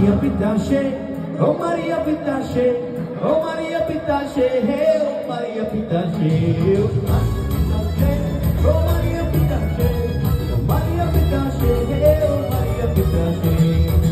Maria Pitache, oh Maria Pitache, oh Maria pitache, eu, Maria Pita cheio, Maria Pita cheio, Maria Pita cheio, Maria pitache.